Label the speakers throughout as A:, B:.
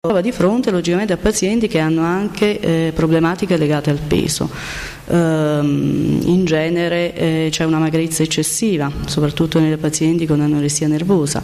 A: trova di fronte logicamente a pazienti che hanno anche eh, problematiche legate al peso. Um, in genere eh, c'è una magrezza eccessiva, soprattutto nei pazienti con anoressia nervosa.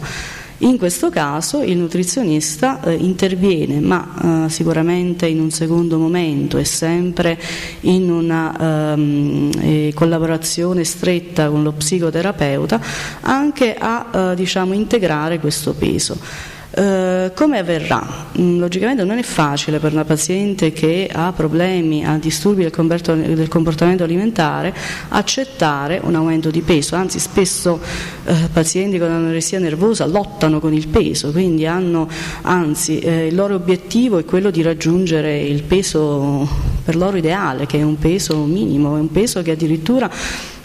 A: In questo caso il nutrizionista eh, interviene, ma eh, sicuramente in un secondo momento e sempre in una um, eh, collaborazione stretta con lo psicoterapeuta, anche a eh, diciamo, integrare questo peso. Uh, come avverrà? Mm, logicamente non è facile per una paziente che ha problemi, ha disturbi del, comportamento alimentare, accettare un aumento di peso, anzi spesso uh, pazienti con anoressia nervosa lottano con il peso, quindi hanno, anzi eh, il loro obiettivo è quello di raggiungere il peso per loro ideale, che è un peso minimo, è un peso che addirittura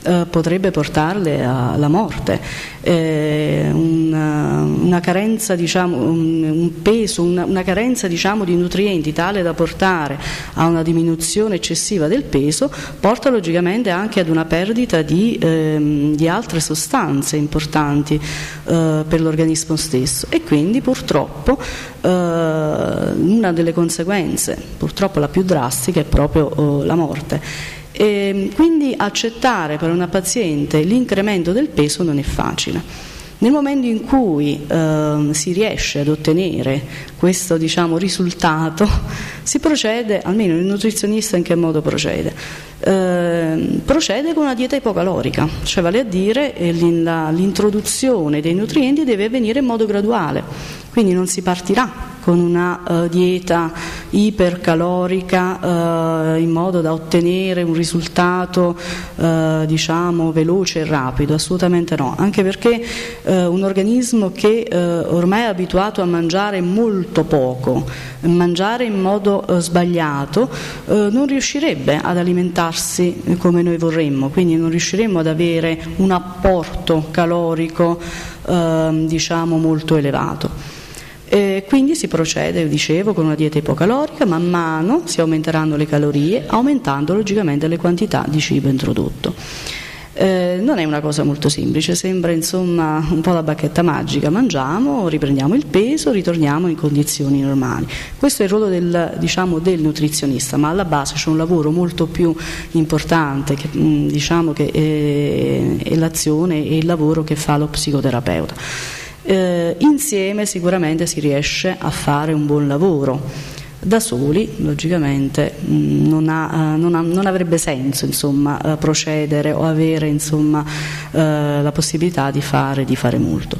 A: eh, potrebbe portarle alla morte. Eh, una, una, carenza, diciamo, un, un peso, una, una carenza diciamo, di nutrienti tale da portare a una diminuzione eccessiva del peso porta logicamente anche ad una perdita di, ehm, di altre sostanze importanti eh, per l'organismo stesso e quindi purtroppo eh, una delle conseguenze, purtroppo la più drastica, è proprio eh, la morte. E ehm, quindi accettare per una paziente l'incremento del peso non è facile. Nel momento in cui eh, si riesce ad ottenere questo diciamo, risultato, si procede, almeno il nutrizionista in che modo procede? Eh, procede con una dieta ipocalorica, cioè vale a dire eh, l'introduzione dei nutrienti deve avvenire in modo graduale, quindi non si partirà con una uh, dieta ipercalorica uh, in modo da ottenere un risultato uh, diciamo veloce e rapido, assolutamente no, anche perché un organismo che ormai è abituato a mangiare molto poco, mangiare in modo sbagliato, non riuscirebbe ad alimentarsi come noi vorremmo, quindi non riusciremmo ad avere un apporto calorico diciamo molto elevato. Eh, quindi si procede, dicevo, con una dieta ipocalorica, man mano si aumenteranno le calorie, aumentando logicamente le quantità di cibo introdotto. Eh, non è una cosa molto semplice, sembra insomma un po' la bacchetta magica, mangiamo, riprendiamo il peso, ritorniamo in condizioni normali. Questo è il ruolo del, diciamo, del nutrizionista, ma alla base c'è un lavoro molto più importante, che, diciamo che è, è l'azione e il lavoro che fa lo psicoterapeuta eh, insieme sicuramente si riesce a fare un buon lavoro. Da soli, logicamente, mm, non, ha, eh, non, ha, non avrebbe senso insomma, eh, procedere o avere insomma, eh, la possibilità di fare, di fare molto.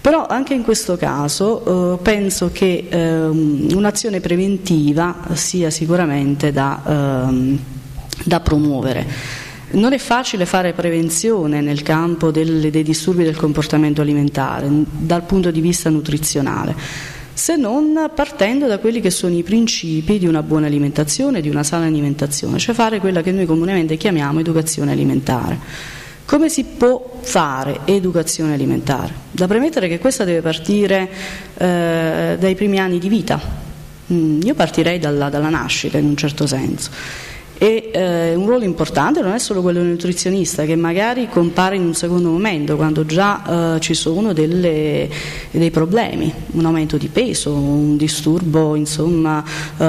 A: Però anche in questo caso eh, penso che eh, un'azione preventiva sia sicuramente da, eh, da promuovere. Non è facile fare prevenzione nel campo del, dei disturbi del comportamento alimentare dal punto di vista nutrizionale, se non partendo da quelli che sono i principi di una buona alimentazione, di una sana alimentazione, cioè fare quella che noi comunemente chiamiamo educazione alimentare. Come si può fare educazione alimentare? Da premettere che questa deve partire eh, dai primi anni di vita. Mm, io partirei dalla, dalla nascita in un certo senso e eh, un ruolo importante non è solo quello del nutrizionista che magari compare in un secondo momento quando già eh, ci sono delle, dei problemi, un aumento di peso, un disturbo insomma, eh,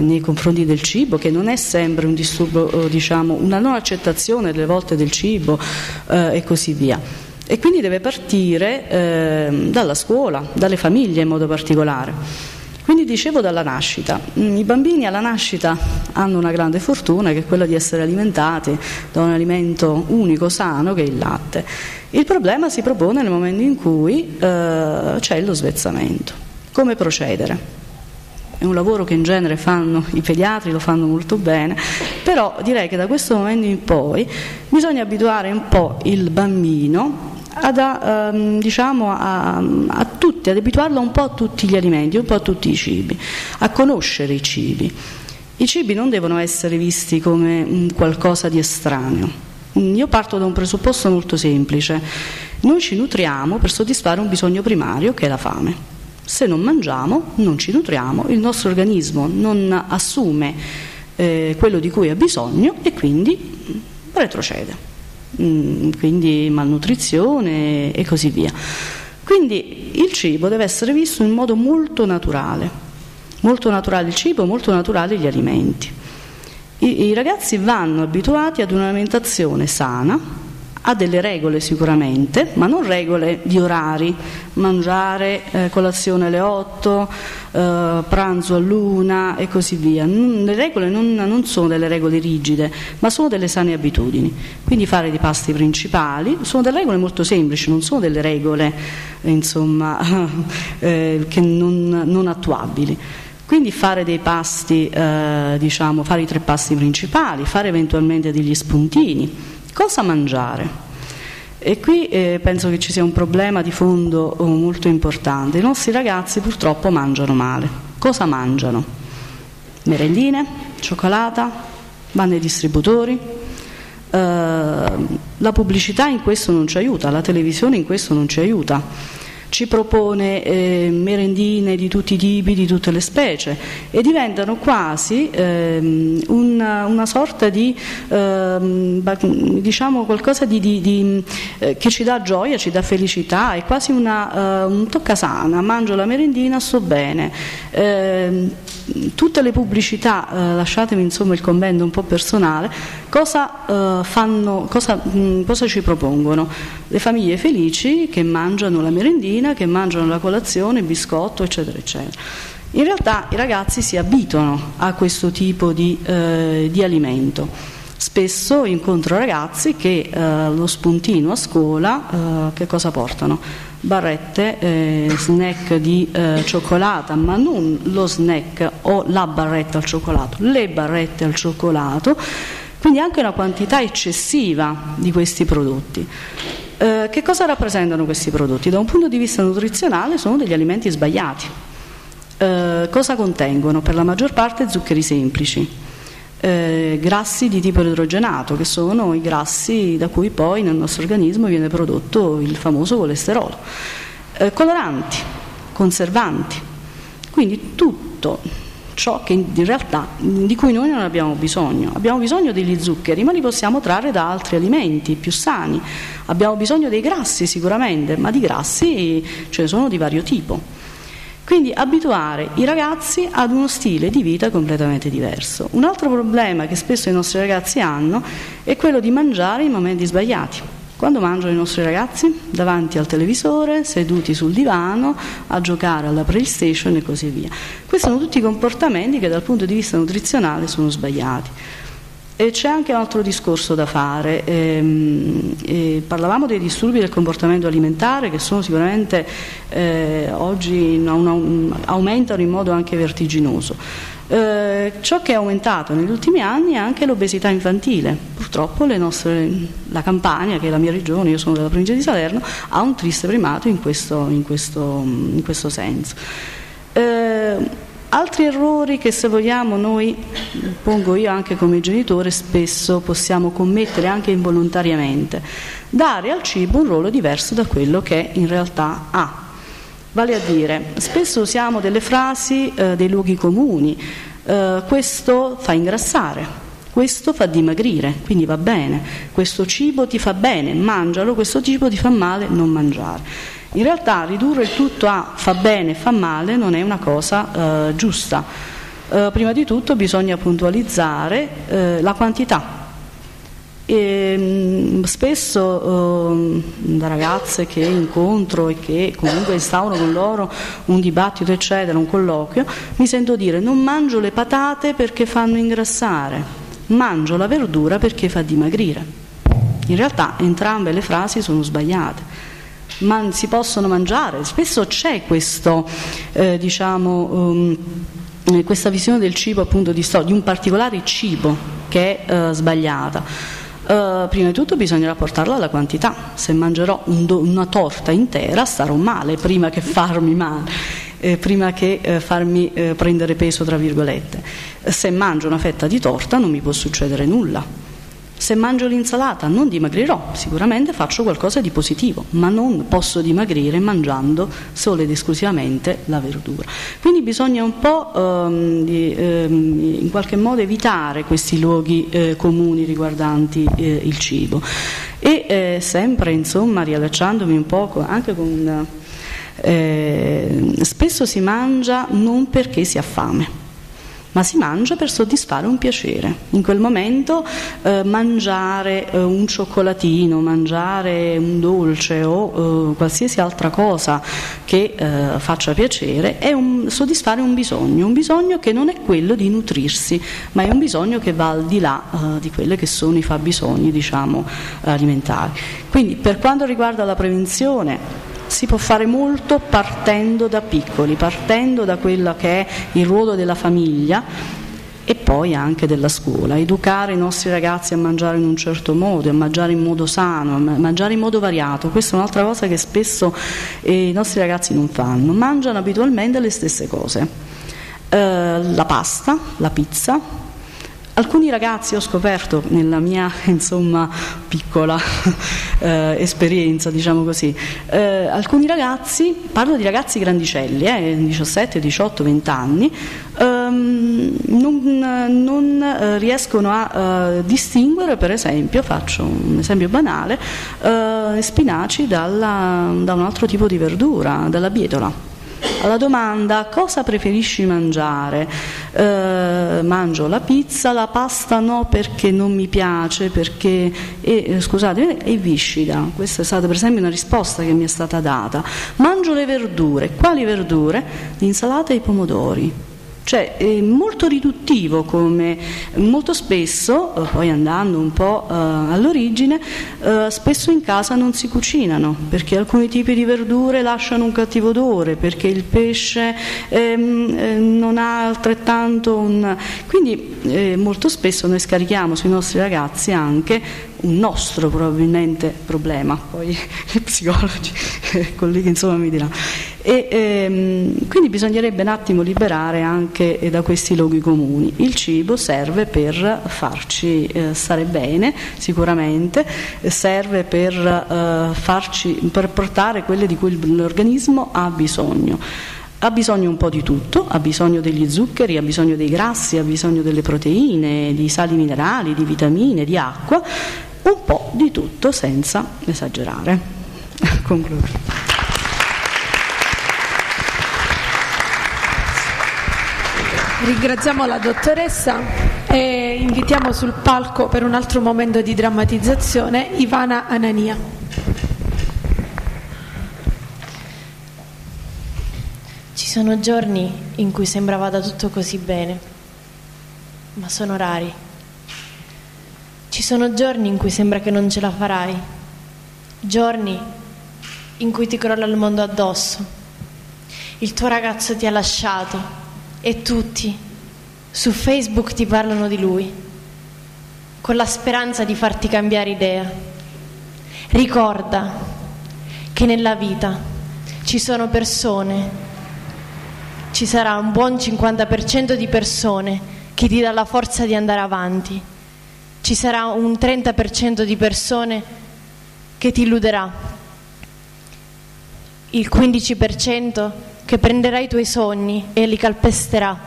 A: nei confronti del cibo che non è sempre un disturbo, eh, diciamo, una non accettazione delle volte del cibo eh, e così via. E quindi deve partire ehm, dalla scuola, dalle famiglie in modo particolare. Quindi dicevo dalla nascita, mm, i bambini alla nascita hanno una grande fortuna che è quella di essere alimentati da un alimento unico, sano, che è il latte. Il problema si propone nel momento in cui eh, c'è lo svezzamento. Come procedere? È un lavoro che in genere fanno i pediatri, lo fanno molto bene, però direi che da questo momento in poi bisogna abituare un po' il bambino ad, um, diciamo, a, a tutti, ad abituarlo un po' a tutti gli alimenti, un po' a tutti i cibi, a conoscere i cibi. I cibi non devono essere visti come un qualcosa di estraneo. Io parto da un presupposto molto semplice. Noi ci nutriamo per soddisfare un bisogno primario che è la fame. Se non mangiamo, non ci nutriamo, il nostro organismo non assume eh, quello di cui ha bisogno e quindi retrocede. Mm, quindi malnutrizione e così via. Quindi il cibo deve essere visto in modo molto naturale. molto naturale il cibo, molto naturali gli alimenti. I, I ragazzi vanno abituati ad un'alimentazione sana, ha delle regole sicuramente, ma non regole di orari, mangiare eh, colazione alle 8, eh, pranzo all'una e così via. Non, le regole non, non, sono delle regole rigide, ma sono delle sane abitudini. Quindi fare dei pasti principali sono delle regole molto semplici, non sono delle regole insomma, eh, che non, non attuabili. Quindi fare dei pasti, eh, diciamo, fare i tre pasti principali, fare eventualmente degli spuntini Cosa mangiare? E qui eh, penso che ci sia un problema di fondo oh, molto importante. I nostri ragazzi purtroppo mangiano male. Cosa mangiano? Merendine, cioccolata, vanno ai distributori. Uh, la pubblicità in questo non ci aiuta, la televisione in questo non ci aiuta ci propone eh, merendine di tutti i tipi, di tutte le specie e diventano quasi ehm, una, una, sorta di ehm, diciamo qualcosa di, di, di, eh, che ci dà gioia, ci dà felicità, è quasi una, uh, un toccasana, mangio la merendina, sto bene. Eh, tutte le pubblicità, eh, lasciatemi insomma il commento un po' personale, cosa, eh, fanno, cosa, mh, cosa ci propongono? Le famiglie felici che mangiano la merendina, che mangiano la colazione, biscotto, eccetera, eccetera. In realtà i ragazzi si abituano a questo tipo di, eh, di alimento. Spesso incontro ragazzi che eh, lo spuntino a scuola eh, che cosa portano? barrette, eh, snack di eh, cioccolata, ma non lo snack o la barretta al cioccolato, le barrette al cioccolato, quindi anche una quantità eccessiva di questi prodotti. Eh, che cosa rappresentano questi prodotti? Da un punto di vista nutrizionale sono degli alimenti sbagliati. Eh, cosa contengono? Per la maggior parte zuccheri semplici eh, grassi di tipo idrogenato, che sono i grassi da cui poi nel nostro organismo viene prodotto il famoso colesterolo, eh, coloranti, conservanti, quindi tutto ciò che in realtà, di cui noi non abbiamo bisogno. Abbiamo bisogno degli zuccheri, ma li possiamo trarre da altri alimenti più sani. Abbiamo bisogno dei grassi sicuramente, ma di grassi ce ne sono di vario tipo. Quindi abituare i ragazzi ad uno stile di vita completamente diverso. Un altro problema che spesso i nostri ragazzi hanno è quello di mangiare in momenti sbagliati. Quando mangiano i nostri ragazzi? Davanti al televisore, seduti sul divano, a giocare alla PlayStation e così via. Questi sono tutti comportamenti che dal punto di vista nutrizionale sono sbagliati. E c'è anche un altro discorso da fare. Ehm, eh, parlavamo dei disturbi del comportamento alimentare che sono sicuramente eh, oggi aumentano in modo anche vertiginoso. Eh, ciò che è aumentato negli ultimi anni è anche l'obesità infantile. Purtroppo nostre, la Campania, che è la mia regione, io sono della provincia di Salerno, ha un triste primato in questo, in questo, in questo senso. Altri errori che se vogliamo noi, pongo io anche come genitore, spesso possiamo commettere anche involontariamente, dare al cibo un ruolo diverso da quello che in realtà ha. Vale a dire, spesso usiamo delle frasi, eh, dei luoghi comuni, eh, questo fa ingrassare, questo fa dimagrire, quindi va bene, questo cibo ti fa bene, mangialo, questo cibo ti fa male, non mangiare. In realtà ridurre il tutto a fa bene, fa male non è una cosa eh, giusta. Eh, prima di tutto bisogna puntualizzare eh, la quantità. E, mh, mm, spesso ehm, da ragazze che incontro e che comunque instauro con loro un dibattito, eccetera, un colloquio, mi sento dire non mangio le patate perché fanno ingrassare, mangio la verdura perché fa dimagrire. In realtà entrambe le frasi sono sbagliate man, si possono mangiare. Spesso c'è questo, eh, diciamo, um, questa visione del cibo appunto di, di un particolare cibo che è uh, sbagliata. Uh, prima di tutto bisognerà portarla alla quantità. Se mangerò un do, una torta intera starò male prima che farmi male, eh, prima che eh, farmi eh, prendere peso, tra virgolette. Se mangio una fetta di torta non mi può succedere nulla se mangio l'insalata non dimagrirò, sicuramente faccio qualcosa di positivo, ma non posso dimagrire mangiando solo ed esclusivamente la verdura. Quindi bisogna un po' ehm, di, ehm, in qualche modo evitare questi luoghi eh, comuni riguardanti eh, il cibo. E eh, sempre, insomma, riallacciandomi un po' anche con Eh, spesso si mangia non perché si ha fame ma si mangia per soddisfare un piacere. In quel momento eh, mangiare eh, un cioccolatino, mangiare un dolce o eh, qualsiasi altra cosa che eh, faccia piacere è un, soddisfare un bisogno, un bisogno che non è quello di nutrirsi, ma è un bisogno che va al di là eh, di quelli che sono i fabbisogni diciamo, alimentari. Quindi per quanto riguarda la prevenzione, si può fare molto partendo da piccoli, partendo da quello che è il ruolo della famiglia e poi anche della scuola, educare i nostri ragazzi a mangiare in un certo modo, a mangiare in modo sano, a mangiare in modo variato. Questa è un'altra cosa che spesso eh, i nostri ragazzi non fanno, mangiano abitualmente le stesse cose. Eh, la pasta, la pizza, Alcuni ragazzi ho scoperto nella mia insomma, piccola eh, esperienza, diciamo così, eh, alcuni ragazzi, parlo di ragazzi grandicelli, eh, 17, 18, 20 anni, ehm, non, non eh, riescono a eh, distinguere, per esempio, faccio un esempio banale, eh, spinaci dalla, da un altro tipo di verdura, dalla bietola. Alla domanda cosa preferisci mangiare? Eh, mangio la pizza, la pasta no perché non mi piace, perché e, scusate, è viscida. Questa è stata per esempio una risposta che mi è stata data. Mangio le verdure. Quali verdure? L'insalata e i pomodori. Cioè è molto riduttivo come molto spesso, eh, poi andando un po' uh, all'origine, uh, spesso in casa non si cucinano perché alcuni tipi di verdure lasciano un cattivo odore, perché il pesce ehm, eh, non ha altrettanto un... Quindi eh, molto spesso noi scarichiamo sui nostri ragazzi anche un nostro probabilmente problema, poi i psicologi, i colleghi insomma mi diranno. E, ehm, quindi bisognerebbe un attimo liberare anche eh, da questi luoghi comuni. Il cibo serve per farci eh, stare bene, sicuramente, serve per, eh, farci, per portare quelle di cui l'organismo ha bisogno. Ha bisogno un po' di tutto, ha bisogno degli zuccheri, ha bisogno dei grassi, ha bisogno delle proteine, di sali minerali, di vitamine, di acqua un po' di tutto senza esagerare. Concludo.
B: Ringraziamo la dottoressa e invitiamo sul palco per un altro momento di drammatizzazione Ivana Anania.
C: Ci sono giorni in cui sembra vada tutto così bene, ma sono rari. Ci sono giorni in cui sembra che non ce la farai, giorni in cui ti crolla il mondo addosso. Il tuo ragazzo ti ha lasciato e tutti su Facebook ti parlano di lui, con la speranza di farti cambiare idea. Ricorda che nella vita ci sono persone, ci sarà un buon 50% di persone che ti dà la forza di andare avanti ci sarà un 30% di persone che ti illuderà, il 15% che prenderà i tuoi sogni e li calpesterà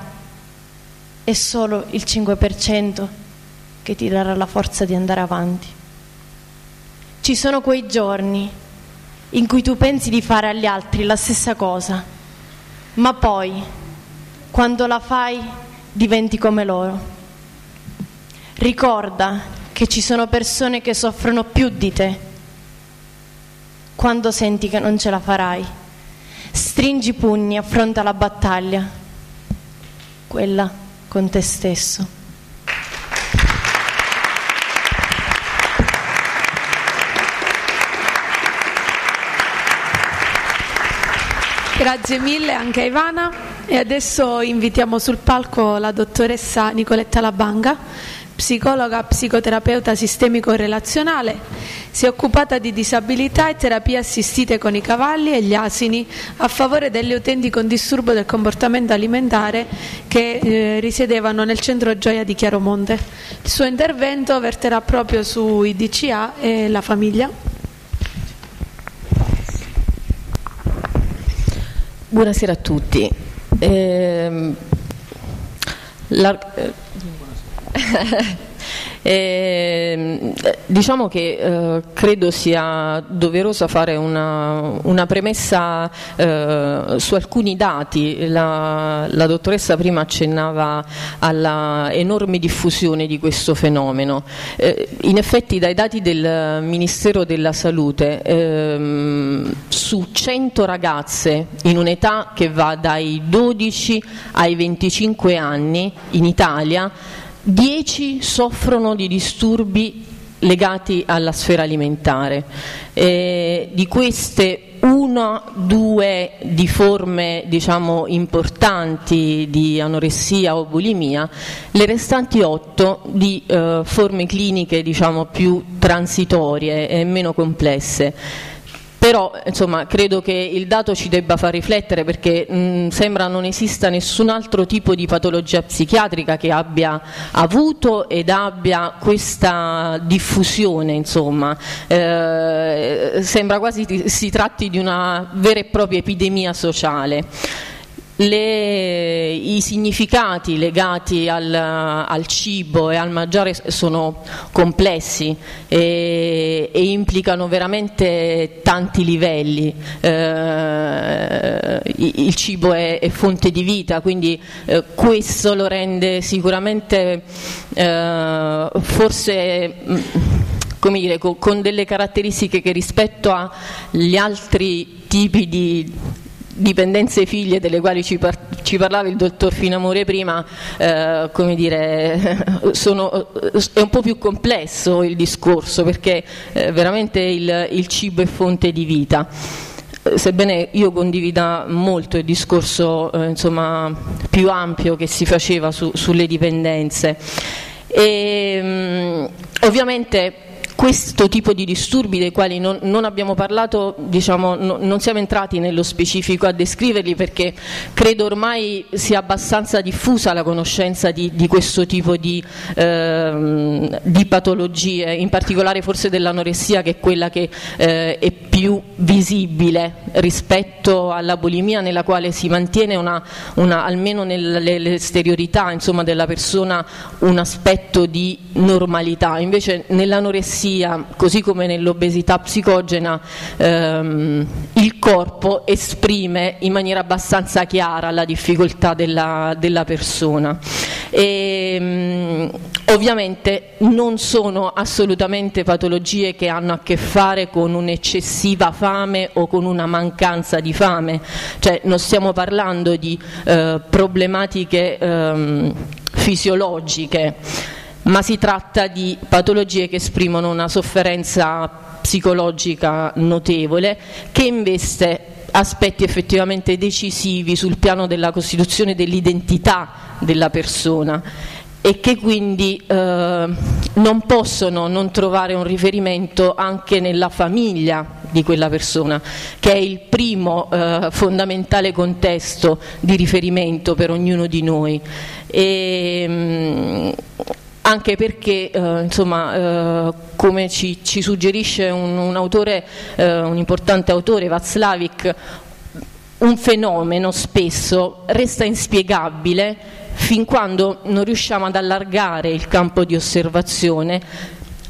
C: e solo il 5% che ti darà la forza di andare avanti. Ci sono quei giorni in cui tu pensi di fare agli altri la stessa cosa, ma poi, quando la fai, diventi come loro. Ricorda che ci sono persone che soffrono più di te. Quando senti che non ce la farai, stringi i pugni, affronta la battaglia, quella con te stesso.
B: Grazie mille anche a Ivana e adesso invitiamo sul palco la dottoressa Nicoletta Labanga psicologa, psicoterapeuta sistemico-relazionale, si è occupata di disabilità e terapie assistite con i cavalli e gli asini a favore degli utenti con disturbo del comportamento alimentare che eh, risiedevano nel centro Gioia di Chiaromonte. Il suo intervento verterà proprio sui DCA e la famiglia.
D: Buonasera a tutti. Eh, la, E, diciamo che eh, credo sia doveroso fare una, una premessa eh, su alcuni dati. La, la, dottoressa prima accennava alla enorme diffusione di questo fenomeno. Eh, in effetti dai dati del Ministero della Salute ehm, su 100 ragazze in un'età che va dai 12 ai 25 anni in Italia 10 soffrono di disturbi legati alla sfera alimentare. Eh, di queste una, due di forme diciamo, importanti di anoressia o bulimia, le restanti otto di eh, forme cliniche diciamo, più transitorie e meno complesse. Però insomma, credo che il dato ci debba far riflettere perché mh, sembra non esista nessun altro tipo di patologia psichiatrica che abbia avuto ed abbia questa diffusione, insomma. Eh, sembra quasi si tratti di una vera e propria epidemia sociale le, i significati legati al, al, cibo e al mangiare sono complessi e, e implicano veramente tanti livelli. Eh, il cibo è, è, fonte di vita, quindi eh, questo lo rende sicuramente eh, forse mm, come dire, con, con delle caratteristiche che rispetto agli altri tipi di dipendenze figlie delle quali ci, par- ci parlava il dottor Finamore prima, eh, come dire, sono, è un po' più complesso il discorso perché eh, veramente il, il cibo è fonte di vita sebbene io condivida molto il discorso eh, insomma, più ampio che si faceva su, sulle dipendenze. E, mh, mm, ovviamente questo tipo di disturbi dei quali non, non abbiamo parlato, diciamo, no, non siamo entrati nello specifico a descriverli perché credo ormai sia abbastanza diffusa la conoscenza di, di questo tipo di, eh, di, patologie, in particolare forse dell'anoressia che è quella che eh, è più visibile rispetto alla bulimia nella quale si mantiene una, una, almeno nell'esteriorità della persona un aspetto di normalità, invece nell'anoressia malattia, così come nell'obesità psicogena, ehm, il corpo esprime in maniera abbastanza chiara la difficoltà della, della persona. E, ehm, ovviamente non sono assolutamente patologie che hanno a che fare con un'eccessiva fame o con una mancanza di fame, cioè non stiamo parlando di eh, problematiche ehm, fisiologiche ma si tratta di patologie che esprimono una sofferenza psicologica notevole che investe aspetti effettivamente decisivi sul piano della costituzione dell'identità della persona e che quindi eh, non possono non trovare un riferimento anche nella famiglia di quella persona, che è il primo eh, fondamentale contesto di riferimento per ognuno di noi. E, mm, anche perché eh, insomma, eh, come ci, ci, suggerisce un, un, autore, eh, un importante autore, Václavic, un fenomeno spesso resta inspiegabile fin quando non riusciamo ad allargare il campo di osservazione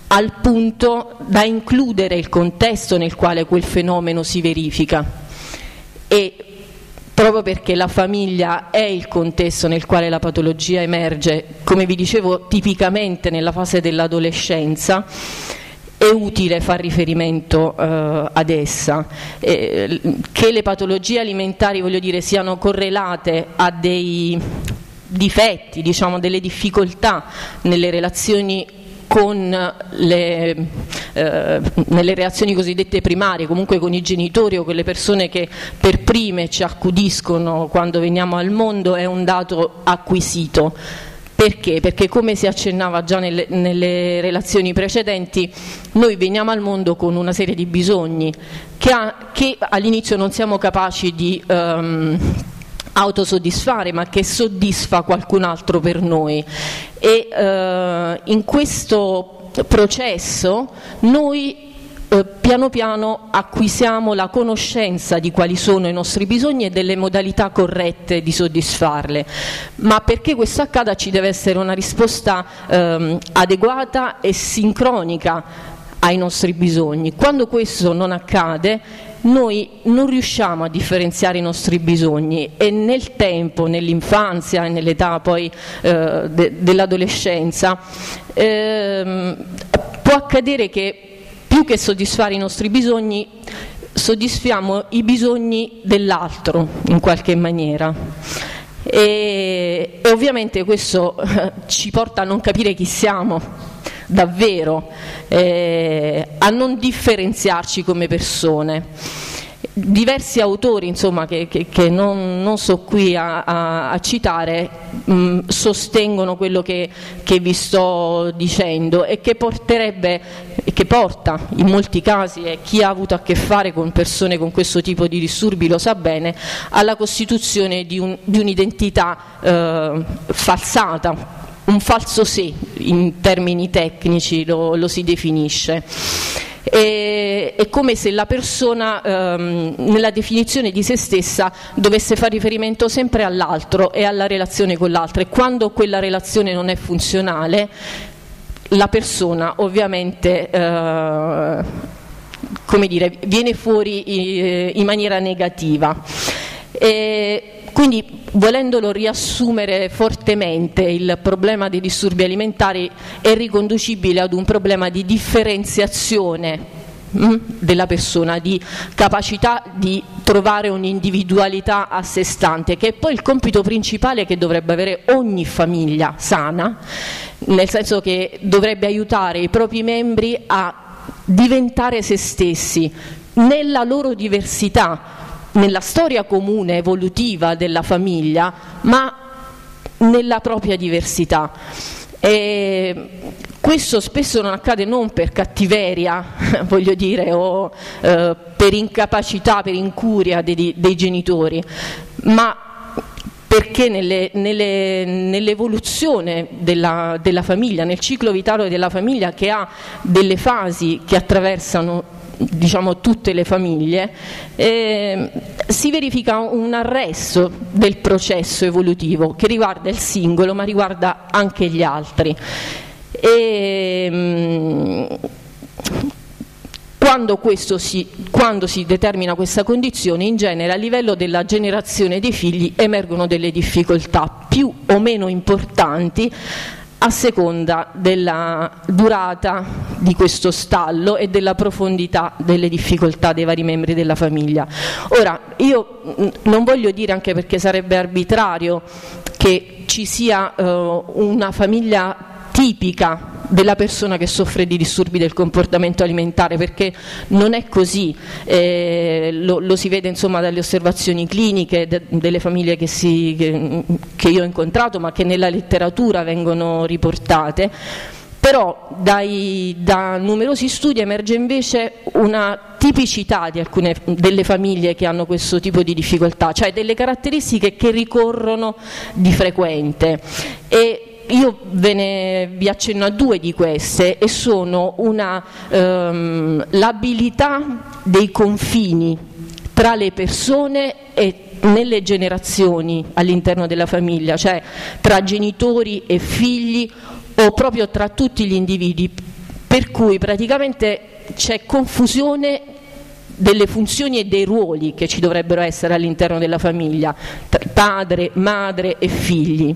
D: al punto da includere il contesto nel quale quel fenomeno si verifica. E proprio perché la famiglia è il contesto nel quale la patologia emerge, come vi dicevo, tipicamente nella fase dell'adolescenza, è utile far riferimento eh, ad essa. Eh, che le patologie alimentari dire, siano correlate a dei difetti, diciamo, delle difficoltà nelle relazioni le, eh, nelle reazioni cosiddette primarie, comunque con i genitori o con le persone che per prime ci accudiscono quando veniamo al mondo, è un dato acquisito. Perché? Perché come si accennava già nelle, nelle, relazioni precedenti, noi veniamo al mondo con una serie di bisogni che, ha, che all'inizio non siamo capaci di um, autosoddisfare, ma che soddisfa qualcun altro per noi. E eh, in questo processo noi eh, piano piano acquisiamo la conoscenza di quali sono i nostri bisogni e delle modalità corrette di soddisfarle. Ma perché questo accada ci deve essere una risposta ehm, adeguata e sincronica ai nostri bisogni. Quando questo non accade, noi non riusciamo a differenziare i nostri bisogni e nel tempo, nell'infanzia e nell'età poi eh, de- dell'adolescenza, ehm, può accadere che più che soddisfare i nostri bisogni, soddisfiamo i bisogni dell'altro in qualche maniera. E, e ovviamente questo eh, ci porta a non capire chi siamo davvero, eh, a non differenziarci come persone. Diversi autori insomma, che, che, che non, non, so qui a, a, a citare mh, sostengono quello che, che, vi sto dicendo e che porterebbe che porta in molti casi e chi ha avuto a che fare con persone con questo tipo di disturbi lo sa bene alla costituzione di, un, un'identità eh, falsata un falso sé in termini tecnici lo, lo si definisce. E, è come se la persona ehm, nella definizione di se stessa dovesse fare riferimento sempre all'altro e alla relazione con l'altro e quando quella relazione non è funzionale la persona ovviamente eh, come dire, viene fuori in, in maniera negativa. E, quindi volendolo riassumere fortemente il problema dei disturbi alimentari è riconducibile ad un problema di differenziazione mm, della persona, di capacità di trovare un'individualità a sé stante, che è poi il compito principale che dovrebbe avere ogni famiglia sana, nel senso che dovrebbe aiutare i propri membri a diventare se stessi nella loro diversità, nella storia comune evolutiva della famiglia, ma nella propria diversità. E questo spesso non accade non per cattiveria, voglio dire, o eh, per incapacità, per incuria dei, dei genitori, ma perché nelle, nelle, nell'evoluzione della, della famiglia, nel ciclo vitale della famiglia che ha delle fasi che attraversano diciamo, tutte le famiglie, eh, si verifica un arresto del processo evolutivo che riguarda il singolo ma riguarda anche gli altri. E, mh, quando, si, quando, si, determina questa condizione, in genere a livello della generazione dei figli emergono delle difficoltà più o meno importanti a seconda della durata di questo stallo e della profondità delle difficoltà dei vari membri della famiglia. Ora, io mm, non voglio dire anche perché sarebbe arbitrario che ci sia eh, una famiglia tipica della persona che soffre di disturbi del comportamento alimentare, perché non è così, eh, lo, lo, si vede insomma dalle osservazioni cliniche de, delle famiglie che, si, che, che io ho incontrato, ma che nella letteratura vengono riportate. Però dai, da numerosi studi emerge invece una tipicità di alcune delle famiglie che hanno questo tipo di difficoltà, cioè delle caratteristiche che ricorrono di frequente. E io ve ne, vi accenno a due di queste e sono una, um, l'abilità dei confini tra le persone e nelle generazioni all'interno della famiglia, cioè tra genitori e figli o proprio tra tutti gli individui, per cui praticamente c'è confusione delle funzioni e dei ruoli che ci dovrebbero essere all'interno della famiglia, padre, madre e figli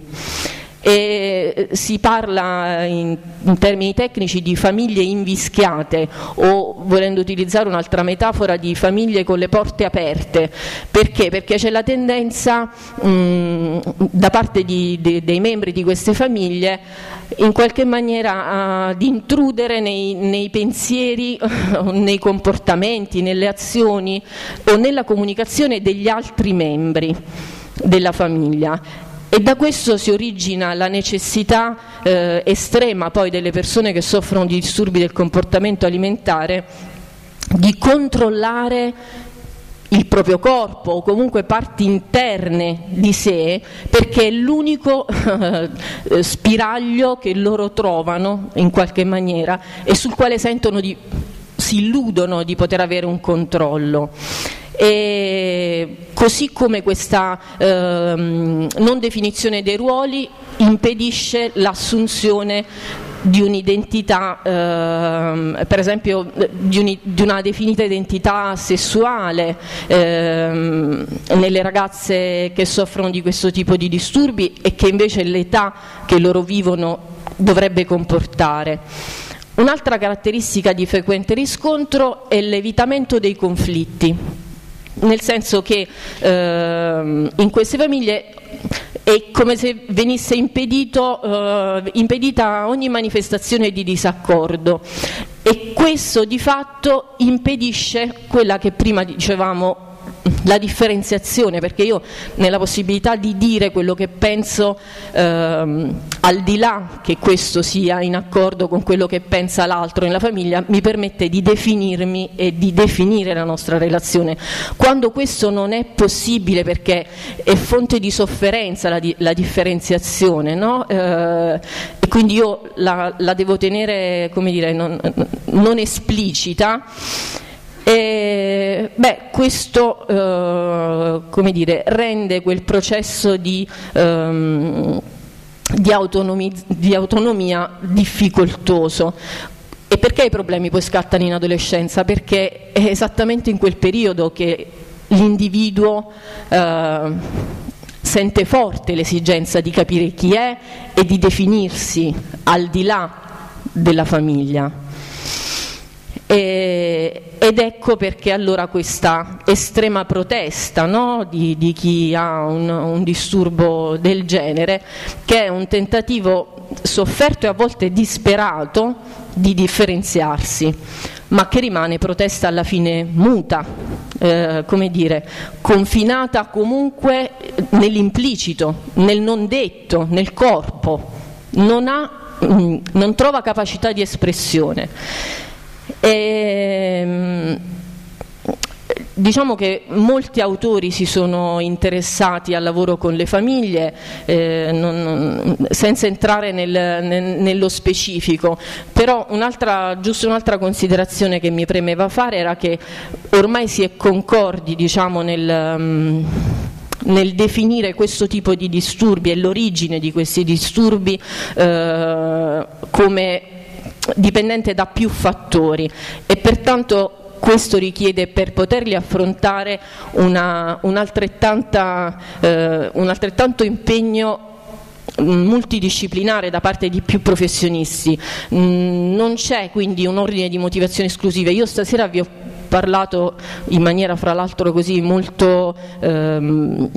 D: e eh, si parla in, in, termini tecnici di famiglie invischiate o volendo utilizzare un'altra metafora di famiglie con le porte aperte perché? Perché c'è la tendenza mh, da parte di, de, dei membri di queste famiglie in qualche maniera ad intrudere nei, nei pensieri, nei comportamenti, nelle azioni o nella comunicazione degli altri membri della famiglia e da questo si origina la necessità eh, estrema poi delle persone che soffrono di disturbi del comportamento alimentare di controllare il proprio corpo o comunque parti interne di sé perché è l'unico eh, spiraglio che loro trovano in qualche maniera e sul quale sentono di si illudono di poter avere un controllo. E così come questa ehm, non definizione dei ruoli impedisce l'assunzione di un'identità, ehm, per esempio di, un, di, una definita identità sessuale ehm, nelle ragazze che soffrono di questo tipo di disturbi e che invece l'età che loro vivono dovrebbe comportare. Un'altra caratteristica di frequente riscontro è l'evitamento dei conflitti, nel senso che ehm, in queste famiglie è come se venisse impedito, eh, impedita ogni manifestazione di disaccordo. E questo di fatto impedisce quella che prima dicevamo la differenziazione, perché io nella possibilità di dire quello che penso, ehm, al di là che questo sia in accordo con quello che pensa l'altro nella famiglia, mi permette di definirmi e di definire la nostra relazione. Quando questo non è possibile perché è fonte di sofferenza la, di, la differenziazione, no? eh, e quindi io la, la devo tenere, come dire, non, non esplicita, e, beh, questo eh, dire, rende quel processo di, ehm, di, autonomia, di autonomia difficoltoso. E perché i problemi poi scattano in adolescenza? Perché è esattamente in quel periodo che l'individuo eh, sente forte l'esigenza di capire chi è e di definirsi al di là della famiglia. E, ed ecco perché allora questa estrema protesta no, di, di, chi ha un, un, disturbo del genere, che è un tentativo sofferto e a volte disperato di differenziarsi, ma che rimane protesta alla fine muta, eh, come dire, confinata comunque nell'implicito, nel non detto, nel corpo, non, ha, mm, non trova capacità di espressione. E, ehm, Diciamo che molti autori si sono interessati al lavoro con le famiglie, eh, non, senza entrare nel, nel, nello specifico, però un'altra, giusto un'altra considerazione che mi premeva fare era che ormai si è concordi diciamo, nel, um, nel definire questo tipo di disturbi e l'origine di questi disturbi eh, come dipendente da più fattori e pertanto questo richiede per poterli affrontare una, un, eh, un altrettanto impegno multidisciplinare da parte di più professionisti. Mm, non c'è quindi un ordine di motivazioni esclusive. Io stasera vi ho parlato in maniera fra l'altro così molto ehm,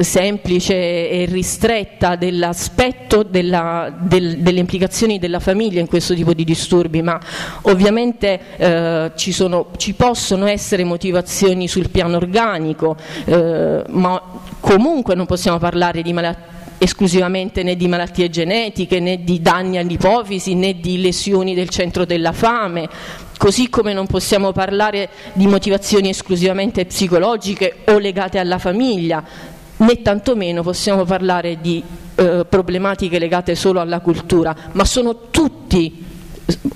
D: semplice e ristretta dell'aspetto della, del, delle implicazioni della famiglia in questo tipo di disturbi, ma ovviamente eh, ci, sono, ci, possono essere motivazioni sul piano organico, eh, ma comunque non possiamo parlare di malattie esclusivamente né di malattie genetiche, né di danni all'ipofisi, né di lesioni del centro della fame, così come non possiamo parlare di motivazioni esclusivamente psicologiche o legate alla famiglia, né tantomeno possiamo parlare di eh, problematiche legate solo alla cultura, ma sono tutti,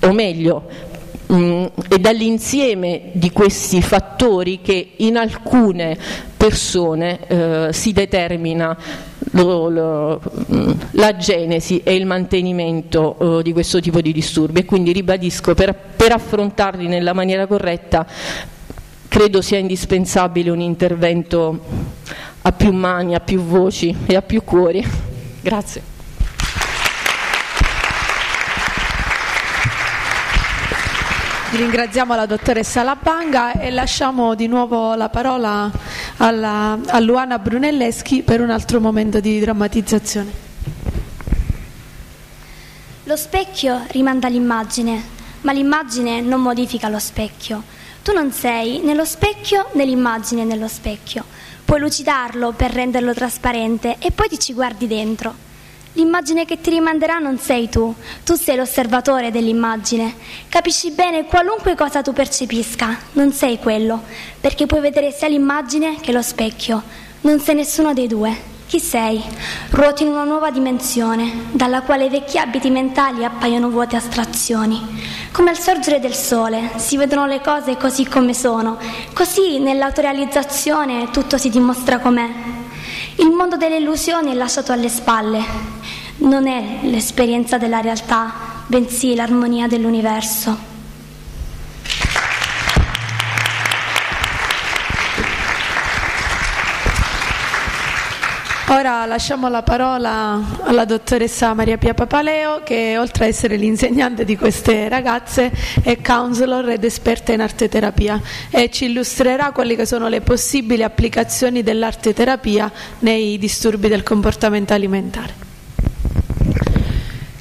D: o meglio, mh, mm, è dall'insieme di questi fattori che in alcune persone eh, si determina lo, lo, la genesi e il mantenimento uh, di questo tipo di disturbi e quindi ribadisco per, per affrontarli nella maniera corretta credo sia indispensabile un intervento a più mani, a più voci e a più cuori. Grazie.
B: Ringraziamo la dottoressa Labanga e lasciamo di nuovo la parola alla, a Luana Brunelleschi per un altro momento di drammatizzazione.
E: Lo specchio rimanda l'immagine, ma l'immagine non modifica lo specchio. Tu non sei né lo specchio né l'immagine nello specchio. Puoi lucidarlo per renderlo trasparente e poi ti ci guardi dentro. L'immagine che ti rimanderà non sei tu, tu sei l'osservatore dell'immagine. Capisci bene qualunque cosa tu percepisca, non sei quello, perché puoi vedere sia l'immagine che lo specchio, non sei nessuno dei due. Chi sei? Ruoti in una nuova dimensione, dalla quale i vecchi abiti mentali appaiono vuote astrazioni. Come al sorgere del sole si vedono le cose così come sono, così nell'autorealizzazione tutto si dimostra com'è. Il mondo delle illusioni è lasciato alle spalle. Non è l'esperienza della realtà, bensì l'armonia dell'universo.
B: Ora lasciamo la parola alla dottoressa Maria Pia Papaleo che oltre a essere l'insegnante di queste ragazze è counselor ed esperta in arte terapia e ci illustrerà quelle che sono le possibili applicazioni dell'arte terapia nei disturbi del comportamento alimentare.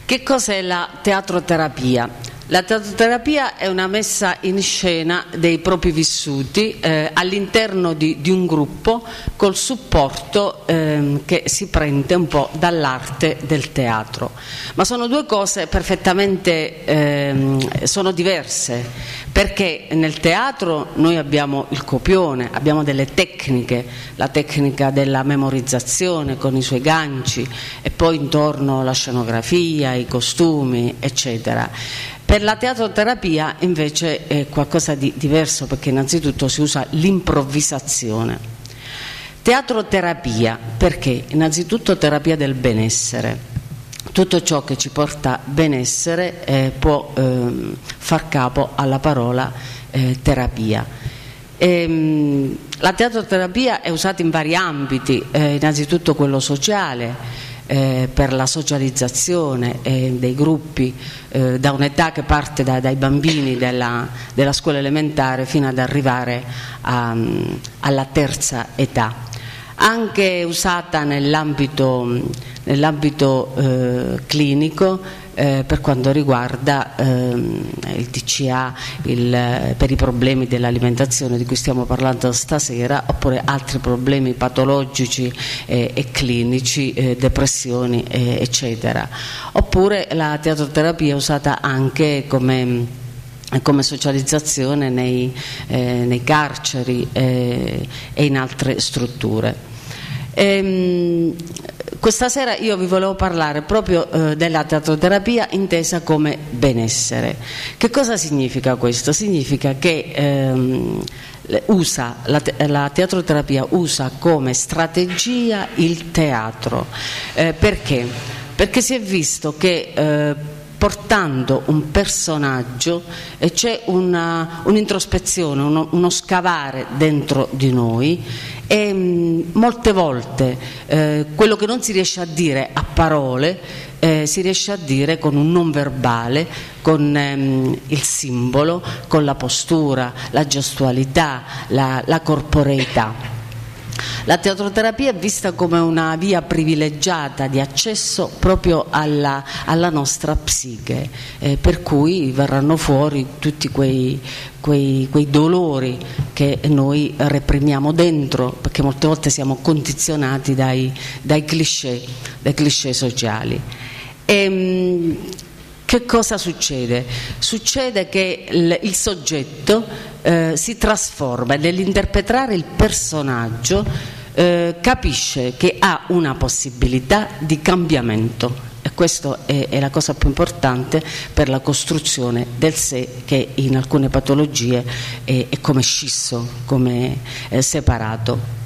F: Che cos'è la teatroterapia? La teatroterapia è una messa in scena dei propri vissuti eh, all'interno di, di, un gruppo col supporto eh, che si prende un po' dall'arte del teatro. Ma sono due cose perfettamente eh, sono diverse, perché nel teatro noi abbiamo il copione, abbiamo delle tecniche, la tecnica della memorizzazione con i suoi ganci e poi intorno la scenografia, i costumi, eccetera. Per la teatroterapia invece è qualcosa di diverso perché innanzitutto si usa l'improvvisazione. Teatroterapia perché? Innanzitutto terapia del benessere. Tutto ciò che ci porta benessere eh, può eh, far capo alla parola eh, terapia. E, ehm, la teatroterapia è usata in vari ambiti, eh, innanzitutto quello sociale, eh, per la socializzazione eh, dei gruppi eh, da un'età che parte da, dai bambini della, della, scuola elementare fino ad arrivare a, alla terza età. Anche usata nell'ambito, nell'ambito eh, clinico eh, per quanto riguarda ehm, il TCA il, per i problemi dell'alimentazione di cui stiamo parlando stasera oppure altri problemi patologici eh, e clinici, eh, depressioni eccetera. Oppure la teatroterapia è usata anche come come socializzazione nei, eh, nei carceri eh, e in altre strutture. Ehm, questa sera io vi volevo parlare proprio eh, della teatroterapia intesa come benessere. Che cosa significa questo? Significa che ehm, usa, la, la, teatroterapia usa come strategia il teatro. Eh, perché? Perché si è visto che eh, portando un personaggio e c'è un'introspezione, uno, uno, scavare dentro di noi e mh, molte volte eh, quello che non si riesce a dire a parole eh, si riesce a dire con un non verbale, con ehm, il simbolo, con la postura, la gestualità, la, la corporeità. La teatroterapia è vista come una via privilegiata di accesso proprio alla, alla nostra psiche, eh, per cui verranno fuori tutti quei, quei, quei, dolori che noi reprimiamo dentro, perché molte volte siamo condizionati dai, dai, cliché, dai cliché sociali. E, ehm, che cosa succede? Succede che il, il soggetto eh, si trasforma nell'interpretare il personaggio eh, capisce che ha una possibilità di cambiamento e questa è, è, la cosa più importante per la costruzione del sé che in alcune patologie è, è come scisso, come eh, separato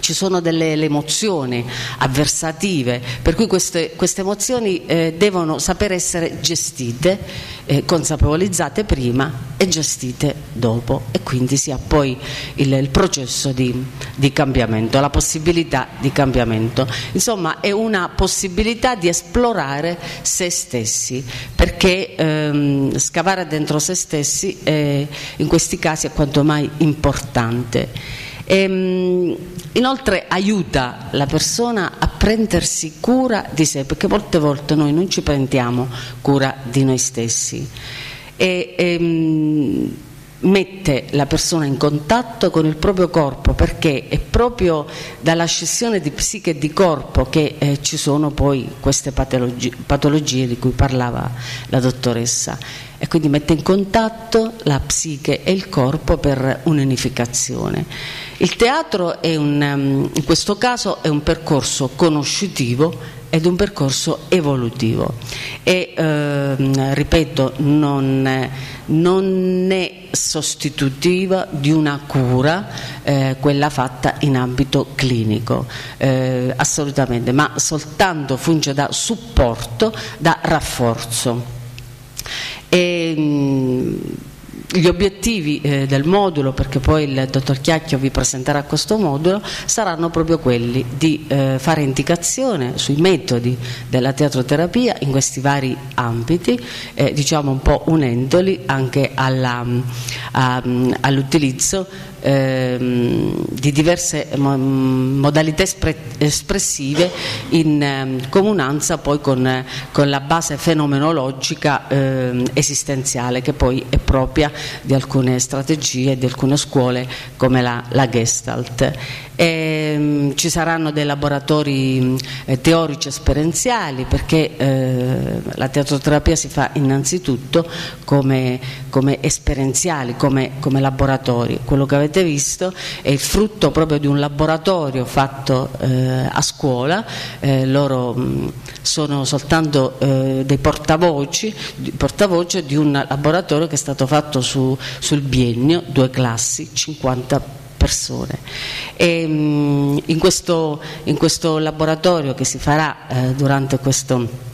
F: ci sono delle emozioni avversative, per cui queste, queste emozioni eh, devono saper essere gestite, eh, consapevolizzate prima e gestite dopo e quindi si ha poi il, il processo di, di, cambiamento, la possibilità di cambiamento. Insomma è una possibilità di esplorare se stessi, perché ehm, scavare dentro se stessi eh, in questi casi è quanto mai importante. E, ehm, inoltre aiuta la persona a prendersi cura di sé, perché molte volte noi non ci prendiamo cura di noi stessi. E, e, ehm, mette la persona in contatto con il proprio corpo perché è proprio dalla scissione di psiche e di corpo che eh, ci sono poi queste patologie, patologie di cui parlava la dottoressa e quindi mette in contatto la psiche e il corpo per un'unificazione. Il teatro un, um, in questo caso è un percorso conoscitivo ed un percorso evolutivo. E ehm, ripeto non, non, è sostitutiva di una cura eh, quella fatta in ambito clinico eh, assolutamente ma soltanto funge da supporto da rafforzo. E, mh, gli obiettivi eh, del modulo, perché poi il dottor Chiacchio vi presenterà questo modulo, saranno proprio quelli di eh, fare indicazione sui metodi della teatroterapia in questi vari ambiti, eh, diciamo un po' unendoli anche all'utilizzo ehm, di diverse modalità espressive in ehm, comunanza poi con, con, la base fenomenologica ehm, esistenziale che poi è propria di alcune strategie, di alcune scuole come la, la Gestalt. E, ehm, ci saranno dei laboratori eh, teorici esperienziali perché eh, la teatroterapia si fa innanzitutto come, come esperienziali, come, come, laboratori. Quello che avete visto è il frutto proprio di un laboratorio fatto eh, a scuola, eh, loro mh, sono soltanto eh, dei portavoci, portavoce di un laboratorio che è stato fatto su, sul biennio, due classi, 50 persone. E, mm, in, questo, in, questo, laboratorio che si farà eh, durante questo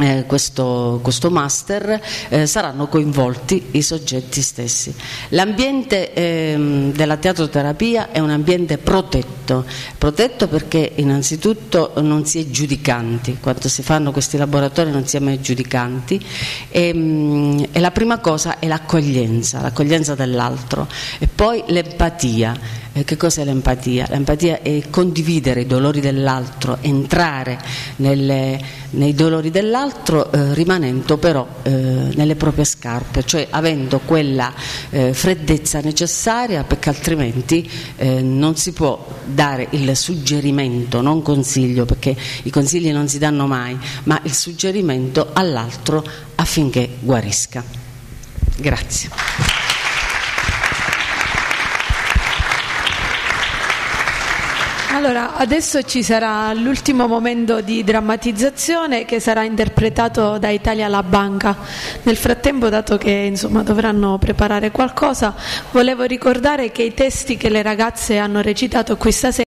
F: eh, questo, questo, master eh, saranno coinvolti i soggetti stessi. L'ambiente ehm, della teatroterapia è un ambiente protetto, protetto perché innanzitutto non si è giudicanti, quando si fanno questi laboratori non si è mai giudicanti e, ehm, e la prima cosa è l'accoglienza, l'accoglienza dell'altro e poi l'empatia. Eh, che cos'è l'empatia? L'empatia è condividere i dolori dell'altro, entrare nelle, nei dolori dell'altro eh, rimanendo però eh, nelle proprie scarpe, cioè avendo quella eh, freddezza necessaria perché altrimenti eh, non si può dare il suggerimento, non consiglio perché i consigli non si danno mai, ma il suggerimento all'altro affinché guarisca. Grazie.
B: Allora, adesso ci sarà l'ultimo momento di drammatizzazione che sarà interpretato da Italia La Banca. Nel frattempo, dato che insomma, dovranno preparare qualcosa, volevo ricordare che i testi che le ragazze hanno recitato qui stasera